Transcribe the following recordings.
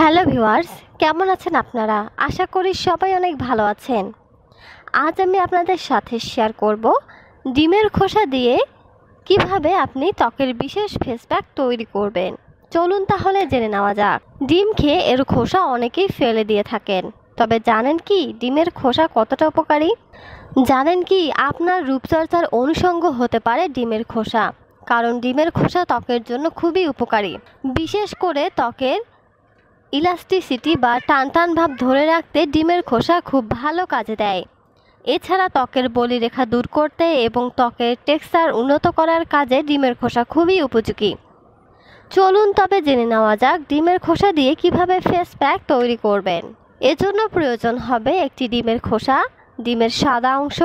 Hello viewers, কেমন আছেন আপনারা? আশা করি সবাই অনেক ভালো আছেন। আজ আমি আপনাদের সাথে শেয়ার করব ডিমের খোসা দিয়ে কীভাবে আপনি ত্বকের বিশেষ ফেস প্যাক তৈরি করবেন। চলুন তাহলে জেনে নেওয়া যাক। ডিম খেয়ে এর খোসা অনেকেই ফেলে দিয়ে থাকেন। তবে জানেন কি ডিমের খোসা কতটা উপকারী? জানেন কি আপনার রূপচর্চার অনুষঙ্গ হতে পারে ডিমের খোসা, কারণ ডিমের খোসা ত্বকের জন্য খুবই উপকারী। বিশেষ করে ত্বকের ইলাস্টিসিটি বা টান টান ভাব ধরে রাখতে ডিমের খোসা খুব ভালো কাজে দেয়। এছাড়া ত্বকের বলিরেখা দূর করতে এবং ত্বকের টেক্সচার উন্নত করার কাজে ডিমের খোসা খুবই উপযোগী। চলুন তবে জেনে নেওয়া যাক ডিমের খোসা দিয়ে কীভাবে ফেস প্যাক তৈরি করবেন। এজন্য প্রয়োজন হবে একটি ডিমের খোসা, ডিমের সাদা অংশ,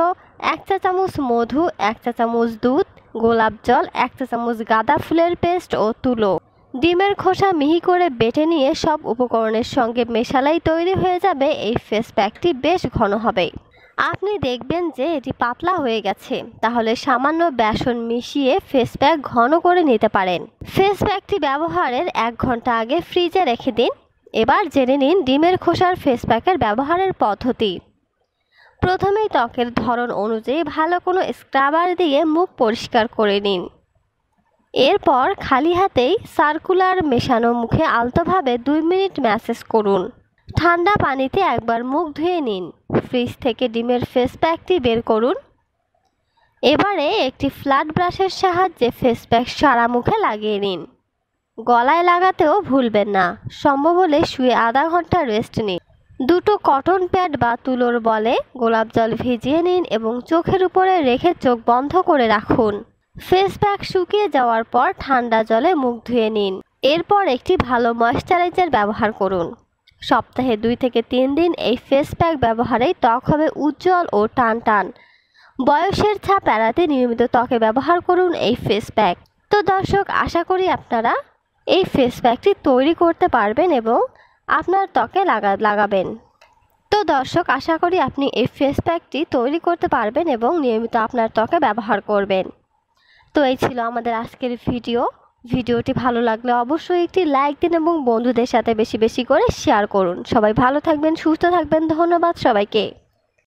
এক চা চামচ মধু, এক চা চামচ দুধ, গোলাপ জল, এক চা চামচ গাঁদা ফুলের পেস্ট ও তুলো। ডিমের খোসা মিহি করে বেটে নিয়ে সব উপকরণের সঙ্গে মেশালাই তৈরি হয়ে যাবে এই ফেস প্যাকটি বেশ ঘন হবে। আপনি দেখবেন যে এটি পাতলা হয়ে গেছে, তাহলে সামান্য বেসন মিশিয়ে ফেস প্যাক ঘন করে নিতে পারেন। ফেস প্যাকটি ব্যবহারের এক ঘণ্টা আগে ফ্রিজে রেখে দিন। এবার জেনে নিন ডিমের খোসার ফেস প্যাকের ব্যবহারের পদ্ধতি। প্রথমেই ত্বকের ধরন অনুযায়ী ভালো কোনো স্ক্রাবার দিয়ে মুখ পরিষ্কার করে নিন। এরপর খালি হাতেই সার্কুলার মেশানো মুখে আলতোভাবে দুই মিনিট ম্যাসেজ করুন। ঠান্ডা পানিতে একবার মুখ ধুয়ে নিন। ফ্রিজ থেকে ডিমের ফেস প্যাকটি বের করুন। এবারে একটি ফ্ল্যাট ব্রাশের সাহায্যে ফেস প্যাক সারা মুখে লাগিয়ে নিন। গলায় লাগাতেও ভুলবেন না। সম্ভব হলে শুয়ে আধা ঘণ্টা রেস্ট নিন। দুটো কটন প্যাড বা তুলোর বলে গোলাপ জল ভিজিয়ে নিন এবং চোখের উপরে রেখে চোখ বন্ধ করে রাখুন। ফেস প্যাক শুকিয়ে যাওয়ার পর ঠান্ডা জলে মুখ ধুয়ে নিন। এরপর একটি ভালো ময়শ্চারাইজার ব্যবহার করুন। সপ্তাহে দুই থেকে তিন দিন এই ফেস প্যাক ব্যবহারেই ত্বক হবে উজ্জ্বল ও টান টান বয়সের ছাপ এড়াতে নিয়মিত ত্বকে ব্যবহার করুন এই ফেস প্যাক। তো দর্শক, আশা করি আপনারা এই ফেস প্যাকটি তৈরি করতে পারবেন এবং আপনার ত্বকে লাগা, লাগাবেন। তো দর্শক, আশা করি আপনি এই ফেস প্যাকটি তৈরি করতে পারবেন এবং নিয়মিত আপনার ত্বকে ব্যবহার করবেন। তো এই ছিল আমাদের আজকের ভিডিও। ভিডিওটি ভালো লাগলে অবশ্যই একটি লাইক দিন এবং বন্ধুদের সাথে বেশি বেশি করে শেয়ার করুন। সবাই ভালো থাকবেন, সুস্থ থাকবেন। ধন্যবাদ সবাইকে।